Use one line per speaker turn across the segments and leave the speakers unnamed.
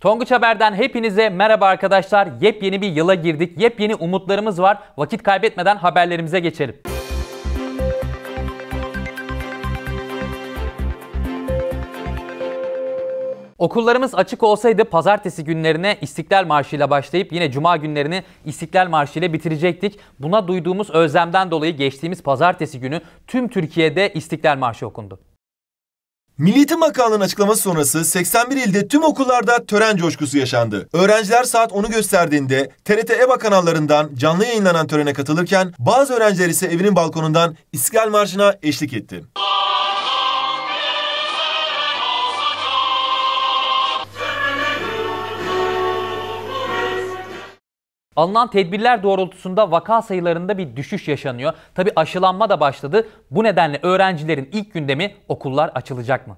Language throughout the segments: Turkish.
Tonguç Haber'den hepinize merhaba arkadaşlar. Yepyeni bir yıla girdik. Yepyeni umutlarımız var. Vakit kaybetmeden haberlerimize geçelim. Okullarımız açık olsaydı pazartesi günlerine İstiklal Marşı ile başlayıp yine cuma günlerini İstiklal Marşı ile bitirecektik. Buna duyduğumuz özlemden dolayı geçtiğimiz pazartesi günü tüm Türkiye'de İstiklal Marşı okundu.
Milli Eğitim Bakanlığı'nın açıklaması sonrası 81 ilde tüm okullarda tören coşkusu yaşandı. Öğrenciler saat 10'u gösterdiğinde TRT EBA kanallarından canlı yayınlanan törene katılırken bazı öğrenciler ise evinin balkonundan İstiklal Marşı'na eşlik etti.
Alınan tedbirler doğrultusunda vaka sayılarında bir düşüş yaşanıyor. Tabi aşılanma da başladı. Bu nedenle öğrencilerin ilk gündemi okullar açılacak mı?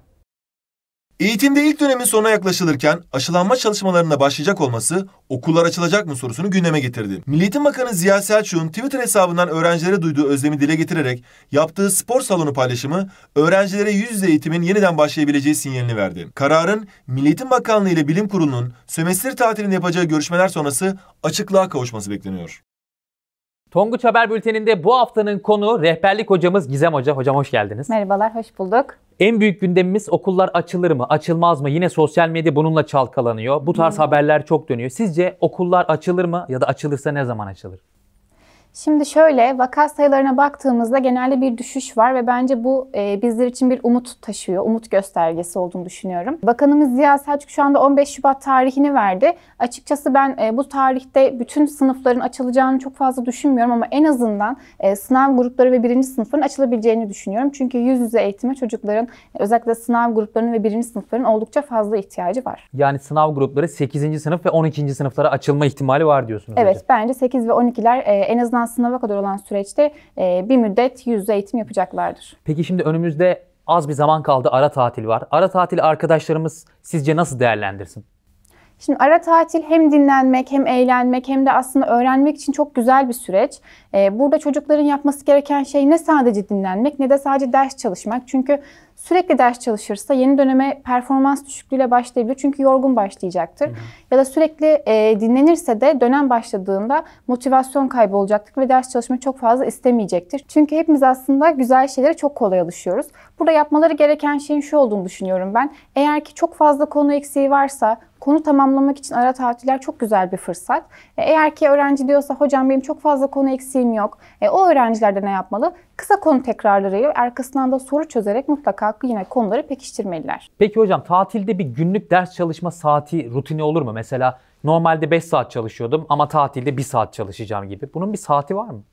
Eğitimde ilk dönemin sonuna yaklaşılırken aşılanma çalışmalarına başlayacak olması okullar açılacak mı sorusunu gündeme getirdi. Milli Eğitim Bakanı Ziya Selçuk'un Twitter hesabından öğrencilere duyduğu özlemi dile getirerek yaptığı spor salonu paylaşımı öğrencilere yüz yüze eğitimin yeniden başlayabileceği sinyalini verdi. Kararın Milli Eğitim Bakanlığı ile Bilim Kurulu'nun sömestr tatilinde yapacağı görüşmeler sonrası açıklığa kavuşması bekleniyor.
Tonguç Haber Bülteni'nde bu haftanın konu rehberlik hocamız Gizem Hoca. Hocam hoş geldiniz.
Merhabalar, hoş bulduk.
En büyük gündemimiz okullar açılır mı, açılmaz mı? Yine sosyal medya bununla çalkalanıyor. Bu tarz hmm. haberler çok dönüyor. Sizce okullar açılır mı ya da açılırsa ne zaman açılır?
Şimdi şöyle vaka sayılarına baktığımızda genelde bir düşüş var ve bence bu e, bizler için bir umut taşıyor. Umut göstergesi olduğunu düşünüyorum. Bakanımız Ziya Selçuk şu anda 15 Şubat tarihini verdi. Açıkçası ben e, bu tarihte bütün sınıfların açılacağını çok fazla düşünmüyorum ama en azından e, sınav grupları ve birinci sınıfların açılabileceğini düşünüyorum. Çünkü yüz yüze eğitime çocukların özellikle sınav gruplarının ve birinci sınıfların oldukça fazla ihtiyacı var.
Yani sınav grupları 8. sınıf ve 12. sınıflara açılma ihtimali var diyorsunuz.
Evet
hocam.
bence 8 ve 12'ler e, en azından azından sınava kadar olan süreçte e, bir müddet yüz yüze eğitim yapacaklardır.
Peki şimdi önümüzde az bir zaman kaldı. Ara tatil var. Ara tatil arkadaşlarımız sizce nasıl değerlendirsin?
Şimdi ara tatil hem dinlenmek hem eğlenmek hem de aslında öğrenmek için çok güzel bir süreç. Ee, burada çocukların yapması gereken şey ne sadece dinlenmek ne de sadece ders çalışmak. Çünkü sürekli ders çalışırsa yeni döneme performans düşüklüğüyle başlayabilir. Çünkü yorgun başlayacaktır. Hı. Ya da sürekli e, dinlenirse de dönem başladığında motivasyon kaybı olacaktır ve ders çalışmayı çok fazla istemeyecektir. Çünkü hepimiz aslında güzel şeylere çok kolay alışıyoruz. Burada yapmaları gereken şeyin şu olduğunu düşünüyorum ben. Eğer ki çok fazla konu eksiği varsa konu tamamlamak için ara tatiller çok güzel bir fırsat. E, eğer ki öğrenci diyorsa hocam benim çok fazla konu eksiğim yok. E, o öğrenciler de ne yapmalı? Kısa konu tekrarları arkasından da soru çözerek mutlaka yine konuları pekiştirmeliler.
Peki hocam tatilde bir günlük ders çalışma saati rutini olur mu? Mesela normalde 5 saat çalışıyordum ama tatilde 1 saat çalışacağım gibi. Bunun bir saati var mı?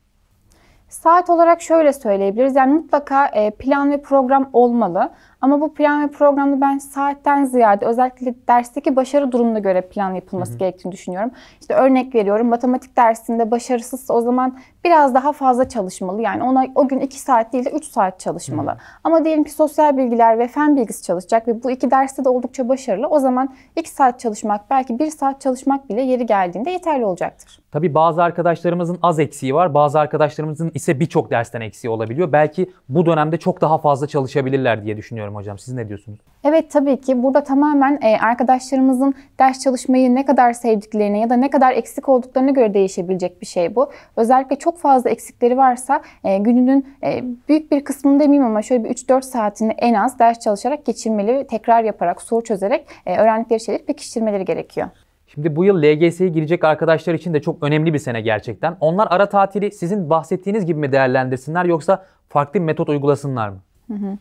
Saat olarak şöyle söyleyebiliriz. Yani mutlaka e, plan ve program olmalı. Ama bu plan ve programda ben saatten ziyade özellikle dersteki başarı durumuna göre plan yapılması hı hı. gerektiğini düşünüyorum. İşte örnek veriyorum matematik dersinde başarısızsa o zaman biraz daha fazla çalışmalı. Yani ona o gün 2 saat değil de 3 saat çalışmalı. Hı. Ama diyelim ki sosyal bilgiler ve fen bilgisi çalışacak ve bu iki derste de oldukça başarılı. O zaman 2 saat çalışmak belki 1 saat çalışmak bile yeri geldiğinde yeterli olacaktır.
Tabii bazı arkadaşlarımızın az eksiği var. Bazı arkadaşlarımızın ise birçok dersten eksiği olabiliyor. Belki bu dönemde çok daha fazla çalışabilirler diye düşünüyorum hocam. Siz ne diyorsunuz?
Evet tabii ki burada tamamen e, arkadaşlarımızın ders çalışmayı ne kadar sevdiklerine ya da ne kadar eksik olduklarına göre değişebilecek bir şey bu. Özellikle çok fazla eksikleri varsa e, gününün e, büyük bir kısmını demeyeyim ama şöyle bir 3-4 saatini en az ders çalışarak geçirmeli, tekrar yaparak, soru çözerek öğrendikleri şeyleri pekiştirmeleri gerekiyor.
Şimdi bu yıl LGS'ye girecek arkadaşlar için de çok önemli bir sene gerçekten. Onlar ara tatili sizin bahsettiğiniz gibi mi değerlendirsinler yoksa farklı bir metot uygulasınlar mı? Hı hı.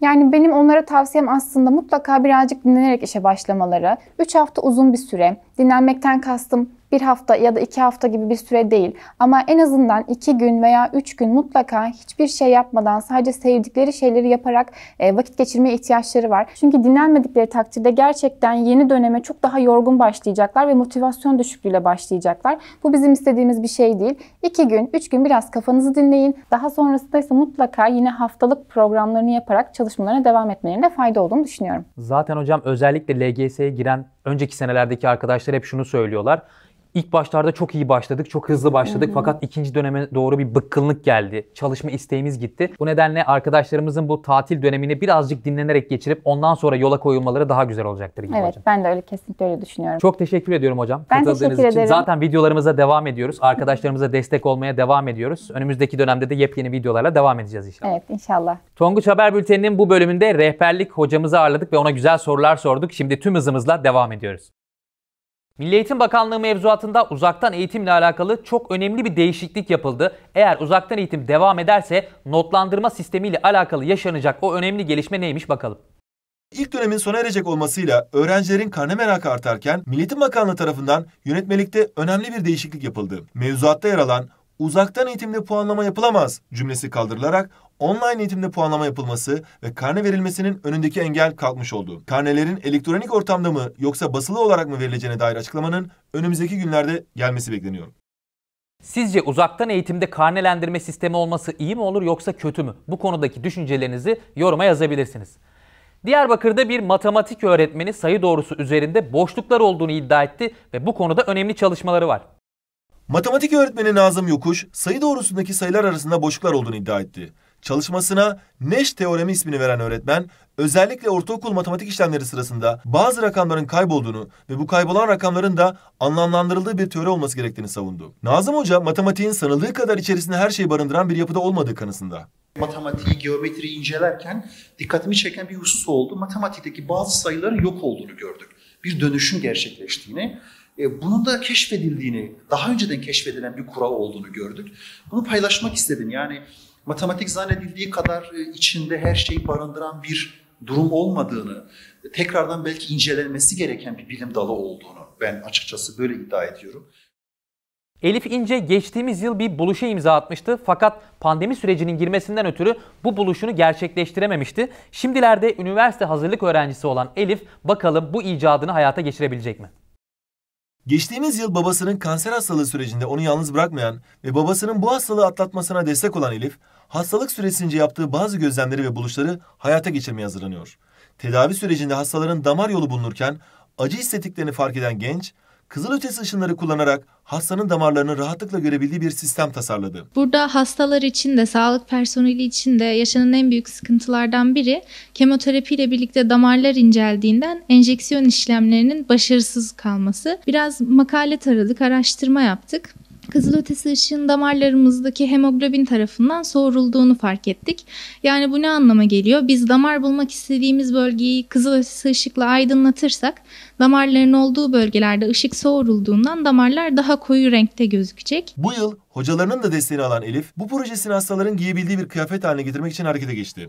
Yani benim onlara tavsiyem aslında mutlaka birazcık dinlenerek işe başlamaları. 3 hafta uzun bir süre. Dinlenmekten kastım bir hafta ya da iki hafta gibi bir süre değil. Ama en azından iki gün veya üç gün mutlaka hiçbir şey yapmadan sadece sevdikleri şeyleri yaparak e, vakit geçirmeye ihtiyaçları var. Çünkü dinlenmedikleri takdirde gerçekten yeni döneme çok daha yorgun başlayacaklar ve motivasyon düşüklüğüyle başlayacaklar. Bu bizim istediğimiz bir şey değil. İki gün, üç gün biraz kafanızı dinleyin. Daha sonrasında ise mutlaka yine haftalık programlarını yaparak çalışmalarına devam etmelerinde fayda olduğunu düşünüyorum.
Zaten hocam özellikle LGS'ye giren önceki senelerdeki arkadaşlar hep şunu söylüyorlar İlk başlarda çok iyi başladık, çok hızlı başladık fakat ikinci döneme doğru bir bıkkınlık geldi. Çalışma isteğimiz gitti. Bu nedenle arkadaşlarımızın bu tatil dönemini birazcık dinlenerek geçirip ondan sonra yola koyulmaları daha güzel olacaktır gibi
Evet
hocam.
ben de öyle kesinlikle öyle düşünüyorum.
Çok teşekkür ediyorum hocam.
Ben
katıldığınız
teşekkür
için.
ederim.
Zaten videolarımıza devam ediyoruz. Arkadaşlarımıza destek olmaya devam ediyoruz. Önümüzdeki dönemde de yepyeni videolarla devam edeceğiz inşallah.
Evet inşallah.
Tonguç Haber Bülteni'nin bu bölümünde rehberlik hocamızı ağırladık ve ona güzel sorular sorduk. Şimdi tüm hızımızla devam ediyoruz. Milli Eğitim Bakanlığı mevzuatında uzaktan eğitimle alakalı çok önemli bir değişiklik yapıldı. Eğer uzaktan eğitim devam ederse notlandırma sistemiyle alakalı yaşanacak o önemli gelişme neymiş bakalım.
İlk dönemin sona erecek olmasıyla öğrencilerin karne merakı artarken Milli Eğitim Bakanlığı tarafından yönetmelikte önemli bir değişiklik yapıldı. Mevzuatta yer alan uzaktan eğitimde puanlama yapılamaz cümlesi kaldırılarak online eğitimde puanlama yapılması ve karne verilmesinin önündeki engel kalkmış oldu. Karnelerin elektronik ortamda mı yoksa basılı olarak mı verileceğine dair açıklamanın önümüzdeki günlerde gelmesi bekleniyor.
Sizce uzaktan eğitimde karnelendirme sistemi olması iyi mi olur yoksa kötü mü? Bu konudaki düşüncelerinizi yoruma yazabilirsiniz. Diyarbakır'da bir matematik öğretmeni sayı doğrusu üzerinde boşluklar olduğunu iddia etti ve bu konuda önemli çalışmaları var.
Matematik öğretmeni Nazım Yokuş, sayı doğrusundaki sayılar arasında boşluklar olduğunu iddia etti. Çalışmasına Neş teoremi ismini veren öğretmen, özellikle ortaokul matematik işlemleri sırasında bazı rakamların kaybolduğunu ve bu kaybolan rakamların da anlamlandırıldığı bir teori olması gerektiğini savundu. Nazım Hoca, matematiğin sanıldığı kadar içerisinde her şeyi barındıran bir yapıda olmadığı kanısında.
matematiği, geometriyi incelerken dikkatimi çeken bir husus oldu. Matematikteki bazı sayıların yok olduğunu gördük. Bir dönüşüm gerçekleştiğini, e, bunun da keşfedildiğini, daha önceden keşfedilen bir kural olduğunu gördük. Bunu paylaşmak istedim. Yani matematik zannedildiği kadar e, içinde her şeyi barındıran bir durum olmadığını, tekrardan belki incelenmesi gereken bir bilim dalı olduğunu ben açıkçası böyle iddia ediyorum.
Elif İnce geçtiğimiz yıl bir buluşa imza atmıştı fakat pandemi sürecinin girmesinden ötürü bu buluşunu gerçekleştirememişti. Şimdilerde üniversite hazırlık öğrencisi olan Elif bakalım bu icadını hayata geçirebilecek mi?
Geçtiğimiz yıl babasının kanser hastalığı sürecinde onu yalnız bırakmayan ve babasının bu hastalığı atlatmasına destek olan Elif, hastalık süresince yaptığı bazı gözlemleri ve buluşları hayata geçirmeye hazırlanıyor. Tedavi sürecinde hastaların damar yolu bulunurken acı hissettiklerini fark eden genç, kızılötesi ışınları kullanarak hastanın damarlarını rahatlıkla görebildiği bir sistem tasarladı.
Burada hastalar için de sağlık personeli için de yaşanan en büyük sıkıntılardan biri kemoterapi ile birlikte damarlar inceldiğinden enjeksiyon işlemlerinin başarısız kalması. Biraz makale taradık, araştırma yaptık. Kızılötesi ışığın damarlarımızdaki hemoglobin tarafından soğurulduğunu fark ettik. Yani bu ne anlama geliyor? Biz damar bulmak istediğimiz bölgeyi kızılötesi ışıkla aydınlatırsak damarların olduğu bölgelerde ışık soğurulduğundan damarlar daha koyu renkte gözükecek.
Bu yıl hocalarının da desteğini alan Elif, bu projesini hastaların giyebildiği bir kıyafet haline getirmek için harekete geçti.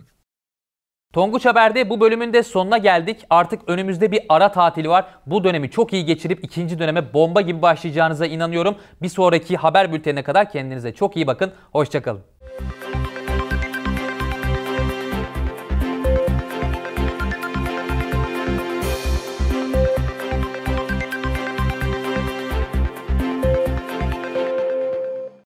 Tonguç Haber'de bu bölümün de sonuna geldik. Artık önümüzde bir ara tatili var. Bu dönemi çok iyi geçirip ikinci döneme bomba gibi başlayacağınıza inanıyorum. Bir sonraki haber bültenine kadar kendinize çok iyi bakın. Hoşçakalın.